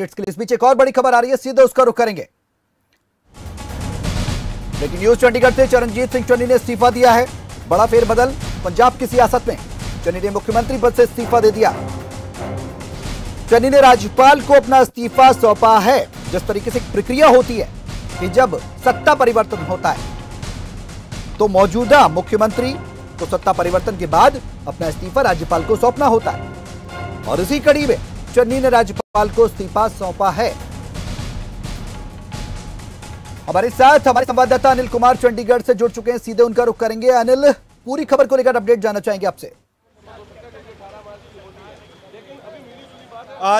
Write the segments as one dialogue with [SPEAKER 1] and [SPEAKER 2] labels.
[SPEAKER 1] Updates के लिए इस बीच एक और बड़ी खबर आ रही है, सीधे उसका रुख करेंगे। लेकिन न्यूज़ चंडीगढ़ से चरणजीत सिंह चन्नी ने इस्तीफा दिया है। बड़ा फेरबदल, पंजाब की सियासत में। चन्नी ने मुख्यमंत्री पद से इस्तीफा दे दिया। चन्नी ने राज्यपाल को अपना इस्तीफा सौंपा है। जिस तरीके से प्रक्रिया होती है कि जब सत्ता परिवर्तन होता है तो मौजूदा मुख्यमंत्री को सत्ता परिवर्तन के बाद अपना इस्तीफा राज्यपाल को सौंपना होता है। और इसी कड़ी में चन्नी ने राज्यपाल को इस्तीफा सौंपा है। हमारे साथ हमारे संवाददाता अनिल कुमार चंडीगढ़ से जुड़ चुके हैं। सीधे उनका रुख करेंगे। अनिल, पूरी खबर को लेकर अपडेट जाना चाहेंगे आपसे।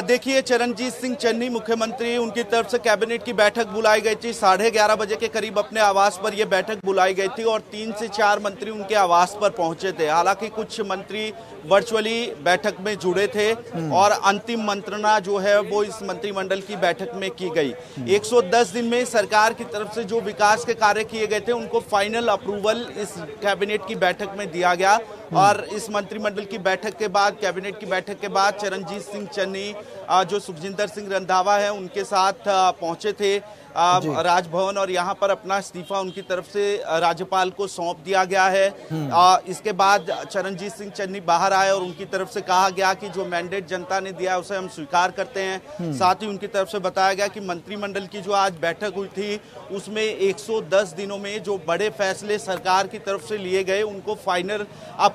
[SPEAKER 2] देखिए, चरणजीत सिंह चन्नी, मुख्यमंत्री, उनकी तरफ़ से कैबिनेट की बैठक बुलाई गई थी। साढ़े ग्यारह बजे के करीब अपने आवास पर यह बैठक बुलाई गई थी और तीन से चार मंत्री उनके आवास पर पहुँचे थे। हालाँकि कुछ मंत्री वर्चुअली बैठक में जुड़े थे और अंतिम मंत्रणा जो है वो इस मंत्रिमंडल की बैठक में की गई। 110 दिन में सरकार की तरफ़ से जो विकास के कार्य किए गए थे, उनको फाइनल अप्रूवल इस कैबिनेट की बैठक में दिया गया। और इस मंत्रिमंडल की बैठक के बाद कैबिनेट की बैठक के बाद चरणजीत सिंह चन्नी जो सुखजिंदर सिंह रंधावा है उनके साथ पहुँचे थे राजभवन और यहाँ पर अपना इस्तीफा उनकी तरफ़ से राज्यपाल को सौंप दिया गया है हम्म। आ, इसके बाद चरणजीत सिंह चन्नी बाहर आए और उनकी तरफ़ से कहा गया कि जो मैंडेट जनता ने दिया उसे हम स्वीकार करते हैं हम्म। साथ ही उनकी तरफ़ से बताया गया कि मंत्रिमंडल की जो आज बैठक हुई थी उसमें 110 दिनों में जो बड़े फैसले सरकार की तरफ़ से लिए गए उनको फाइनल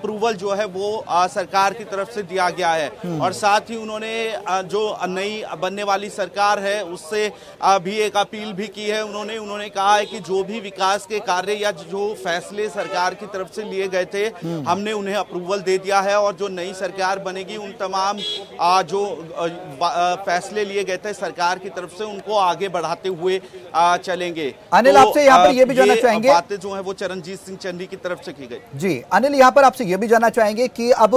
[SPEAKER 2] अप्रूवल जो है वो आ, सरकार की तरफ़ से दिया गया है। हम्म। और साथ ही उन्होंने जो नई बनने वाली सरकार है उससे भी एक अपील भी की है उन्होंने। उन्होंने कहा है कि जो भी विकास के कार्य या जो फैसले सरकार की तरफ़ से लिए गए थे हमने उन्हें अप्रूवल दे दिया है और जो नई सरकार बनेगी उन तमाम जो फैसले लिए गए थे सरकार की तरफ़ से उनको आगे बढ़ाते हुए चलेंगे।
[SPEAKER 1] अनिल तो, आपसे यहाँ पर ये भी जानना चाहेंगे।
[SPEAKER 2] बातें जो है वो चरणजीत सिंह चन्नी की तरफ़ से की गई।
[SPEAKER 1] जी अनिल यहाँ पर आपसे ये भी जानना चाहेंगे कि अब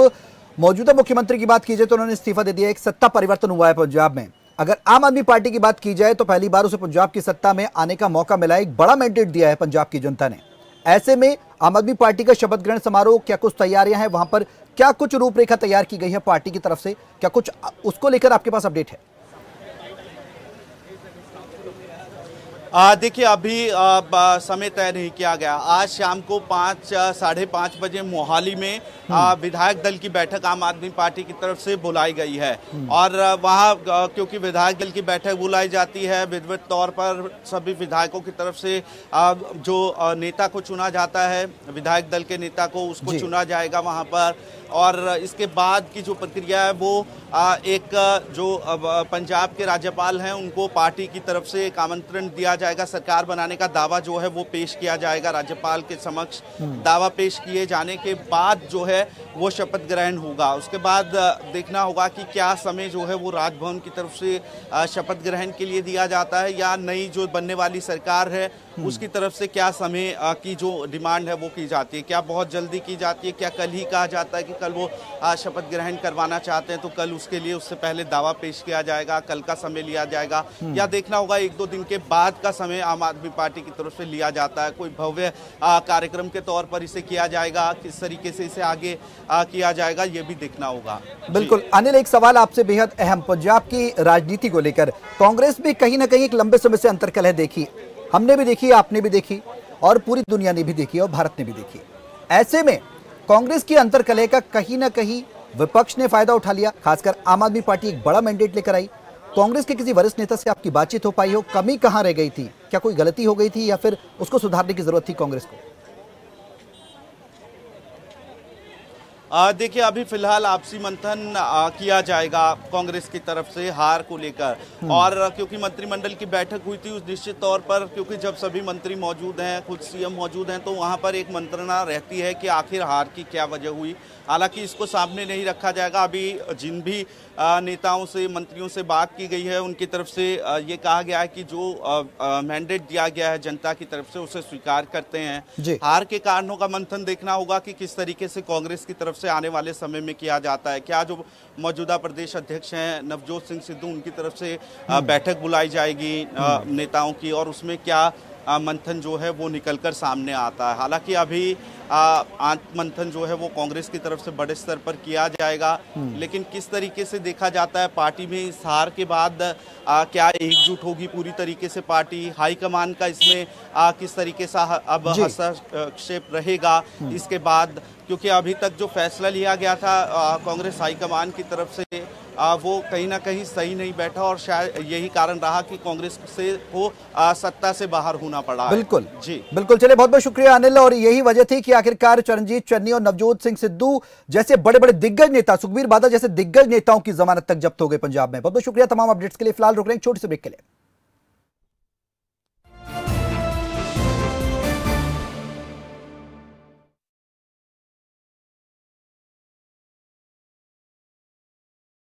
[SPEAKER 1] मौजूदा मुख्यमंत्री की बात कीजिए तो उन्होंने इस्तीफा दे दिया एक सत्ता परिवर्तन हुआ है पंजाब में। अगर आम आदमी पार्टी की बात की जाए तो पहली बार उसे पंजाब की सत्ता में आने का मौका मिला एक बड़ा मैंडेट दिया है पंजाब की जनता ने। ऐसे में आम आदमी पार्टी का शपथ ग्रहण समारोह, क्या कुछ तैयारियाँ हैं वहाँ पर? क्या कुछ रूपरेखा तैयार की गई है पार्टी की तरफ़ से? क्या कुछ, उसको लेकर आपके पास अपडेट है?
[SPEAKER 2] देखिए अभी आ, समय तय नहीं किया गया आज शाम को पाँच साढ़े पाँच बजे मोहाली में हम्म। विधायक दल की बैठक आम आदमी पार्टी की तरफ़ से बुलाई गई है हम्म। और वहाँ क्योंकि विधायक दल की बैठक बुलाई जाती है विधिवत तौर पर सभी विधायकों की तरफ़ से आ, जो नेता को चुना जाता है विधायक दल के नेता को उसको चुना जाएगा वहाँ पर और इसके बाद की जो प्रक्रिया है वो एक जो पंजाब के राज्यपाल हैं उनको पार्टी की तरफ़ से एक आमंत्रण दिया जाएगा सरकार बनाने का दावा जो है वो पेश किया जाएगा राज्यपाल के समक्ष हम्म। दावा पेश किए जाने के बाद जो है वो शपथ ग्रहण होगा उसके बाद देखना होगा कि क्या समय जो है वो राजभवन की तरफ़ से शपथ ग्रहण के लिए दिया जाता है या नई जो बनने वाली सरकार है। उसकी तरफ़ से क्या समय की जो डिमांड है वो की जाती है? क्या बहुत जल्दी की जाती है? क्या कल ही कहा जाता है कि कल वो शपथ ग्रहण करवाना चाहते हैं तो कल उसके लिए उससे पहले दावा पेश किया जाएगा कल का समय लिया जाएगा? हम्म। या देखना होगा एक दो दिन के बाद का समय आम आदमी पार्टी की तरफ़ से लिया जाता है? कोई भव्य कार्यक्रम के तौर पर इसे किया जाएगा? किस तरीके से इसे आगे किया जाएगा? ये भी देखना होगा।
[SPEAKER 1] बिल्कुल। अनिल एक सवाल आपसे बेहद अहम पंजाब की राजनीति को लेकर। कांग्रेस भी कहीं ना कहीं एक लंबे समय से अंतरकलह देखी हमने भी देखी, आपने भी देखी और पूरी दुनिया ने भी देखी और भारत ने भी देखी। ऐसे में कांग्रेस की अंतरकलह का कहीं ना कहीं विपक्ष ने फ़ायदा उठा लिया, खासकर आम आदमी पार्टी एक बड़ा मैंडेट लेकर आई। कांग्रेस के किसी वरिष्ठ नेता से आपकी बातचीत हो पाई हो, कमी कहाँ रह गई थी? क्या कोई गलती हो गई थी या फिर उसको सुधारने की ज़रूरत थी कांग्रेस को?
[SPEAKER 2] देखिए अभी फ़िलहाल आपसी मंथन किया जाएगा कांग्रेस की तरफ़ से हार को लेकर। हम्म। और क्योंकि मंत्रिमंडल की बैठक हुई थी उस निश्चित तौर पर क्योंकि जब सभी मंत्री मौजूद हैं खुद सीएम मौजूद हैं तो वहाँ पर एक मंत्रणा रहती है कि आखिर हार की क्या वजह हुई। हालाँकि इसको सामने नहीं रखा जाएगा। अभी जिन भी नेताओं से मंत्रियों से बात की गई है उनकी तरफ़ से ये कहा गया है कि जो मैंडेट दिया गया है जनता की तरफ़ से उसे स्वीकार करते हैं। हार के कारणों का मंथन देखना होगा कि किस तरीके से कांग्रेस की तरफ़ से आने वाले समय में किया जाता है क्या जो मौजूदा प्रदेश अध्यक्ष हैं नवजोत सिंह सिद्धू उनकी तरफ़ से हम्म। बैठक बुलाई जाएगी हम्म। नेताओं की और उसमें क्या मंथन जो है वो निकलकर सामने आता है। हालाँकि अभी आत्म मंथन जो है वो कांग्रेस की तरफ़ से बड़े स्तर पर किया जाएगा लेकिन किस तरीके से देखा जाता है पार्टी में इस हार के बाद आ, क्या एकजुट होगी पूरी तरीके से पार्टी? हाईकमान का इसमें आ, किस तरीके से अब हस्तक्षेप रहेगा इसके बाद? क्योंकि अभी तक जो फैसला लिया गया था कांग्रेस हाईकमान की तरफ़ से वो कहीं ना कहीं सही नहीं बैठा और शायद यही कारण रहा कि कांग्रेस से को सत्ता से बाहर होना पड़ा
[SPEAKER 1] बिल्कुल। जी। बिल्कुल चलिए बहुत बहुत शुक्रिया अनिल और यही वजह थी कि आखिरकार चरणजीत चन्नी और नवजोत सिंह सिद्धू जैसे बड़े बड़े दिग्गज नेता सुखबीर बादल जैसे दिग्गज नेताओं की जमानत तक जब्त हो गए पंजाब में। बहुत बहुत शुक्रिया तमाम अपडेट्स के लिए। फ़िलहाल रुक रहे हैं छोटे से ब्रेक के लिए।